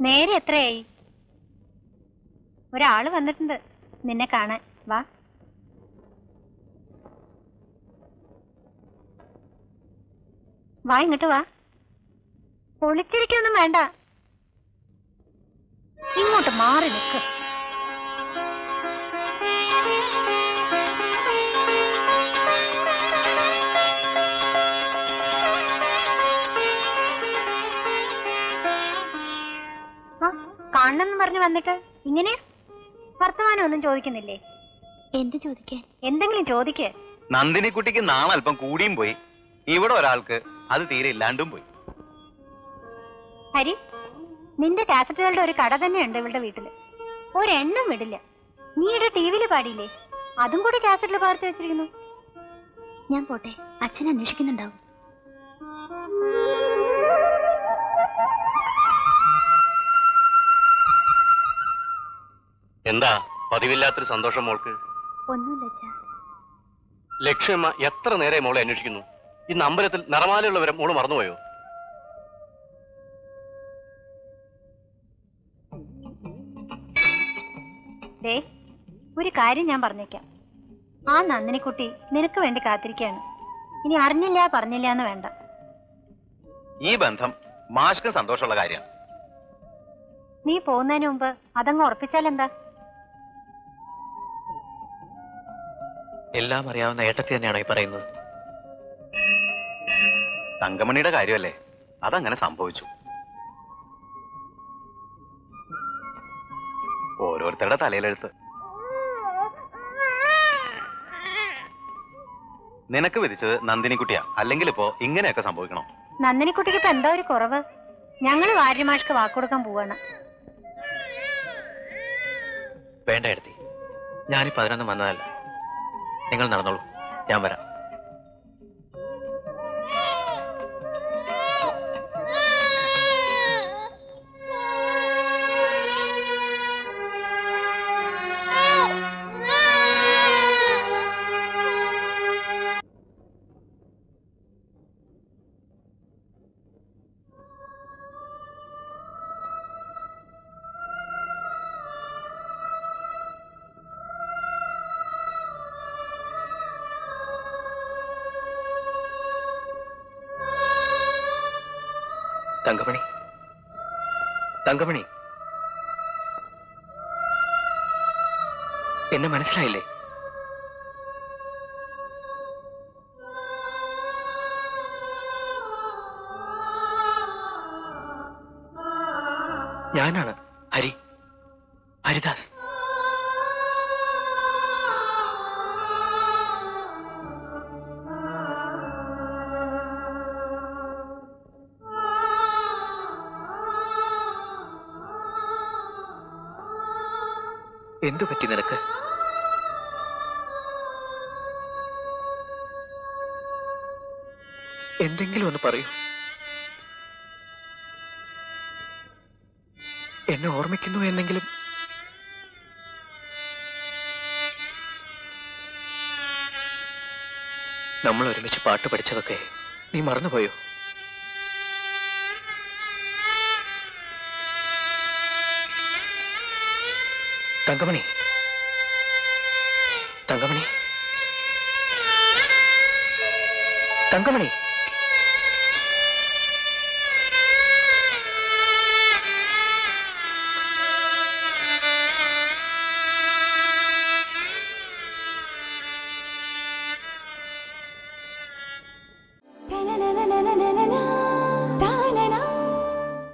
നേരെ എത്രയായി? ഒരാൾ വന്നിട്ടുണ്ട്. നിന്നെ കാണാൻ. വാ. വാ ഇങ്ങോട്ട് വാ. ഒളിച്ചിരിക്കൊന്നും വേണ്ട. ഇങ്ങോട്ട് മാറി നിൽക്ക്. കാണണമെന്ന് പറഞ്ഞു വന്നിട്ട്? ഇങ്ങനെ? വർത്തമാനം ഒന്നും ചോദിക്കുന്നില്ലേ? എന്ത് ചോദിക്കാൻ? എന്തെങ്കിലും ചോദിക്കേ. നന്ദിനി കുട്ടിക്ക് നാളെ അല്പം കൂടിയും പോയി. ഇവിടെ ഒരാൾക്ക് അത് തീരെ ഇല്ലാണ്ടും പോയി. ഹരി നിന്റെ കാസറ്റുകളുടെ ഒരു കട തന്നെ ഉണ്ട് ഇവളുടെ വീട്ടിൽ. ഒരെണ്ണം വിടില്ല. നീ ടി വിയിൽ പാടിയില്ലേ? അതും കൂടി കാസറ്റിൽ പകർത്തി വെച്ചിരിക്കുന്നു. ഞാൻ പോട്ടെ. അച്ഛൻ അന്വേഷിക്കുന്നുണ്ടാവും. എന്താ പതിവില്ലാത്തൊരു സന്തോഷം മോൾക്ക്? ഒന്നുമില്ല ലക്ഷ്യമ്മ എത്ര നേരെ മോളെ അന്വേഷിക്കുന്നു? ഇന്ന് അമ്പലത്തിൽ നിറമാലയുള്ളവരെ മോൾ മറന്നുപോയോ? ദേ ഒരു കാര്യം ഞാൻ പറഞ്ഞേക്കാം. ആ നന്ദിനിക്കുട്ടി നിനക്ക് വേണ്ടി കാത്തിരിക്കുകയാണ്. ഇനി അറിഞ്ഞില്ല പറഞ്ഞില്ല എന്ന് വേണ്ട. ഈ ബന്ധം മാഷ്ക്ക് സന്തോഷമുള്ള കാര്യമാണ്. നീ പോകുന്നതിന് മുമ്പ് അതങ്ങ് ഉറപ്പിച്ചാൽ എല്ലാം അറിയാവുന്ന ഏട്ടത്തി തന്നെയാണോ ഈ പറയുന്നത്? തങ്കമണിയുടെ കാര്യമല്ലേ? അതങ്ങനെ സംഭവിച്ചു. ഓരോരുത്തരുടെ തലയിലെഴുത്ത്. നിനക്ക് വിധിച്ചത് നന്ദിനിക്കുട്ടിയാ? അല്ലെങ്കിൽ ഇപ്പോ ഇങ്ങനെയൊക്കെ സംഭവിക്കണം? നന്ദിനിക്കുട്ടിക്ക് ഇപ്പൊ എന്താ ഒരു കുറവ്? ഞങ്ങൾ വാര്യമാഷ്ക്ക് വാക്കുകൊടുക്കാൻ പോവാണ്. വേണ്ട എടുത്തി ഞാനിപ്പോ അതിനൊന്നും വന്നതല്ല. നിങ്ങൾ നടന്നോളൂ. ഞാൻ വരാം. തങ്കമണി. തങ്കമണി. എന്നെ മനസ്സിലായില്ലേ? ഞാനാണ് ഹരി. ഹരിദാസ്. എന്തു പറ്റി നിനക്ക്? എന്തെങ്കിലും ഒന്ന് പറയൂ. എന്നെ ഓർമ്മിക്കുന്നു എന്നെങ്കിലും. നമ്മൾ ഒരുമിച്ച് പാട്ട് പഠിച്ചതൊക്കെ നീ മറന്നുപോയോ? തങ്കമണി തങ്കമണി തങ്കമണി